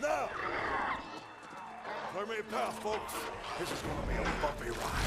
Now! Clear me a path, folks. This is gonna be a bumpy ride.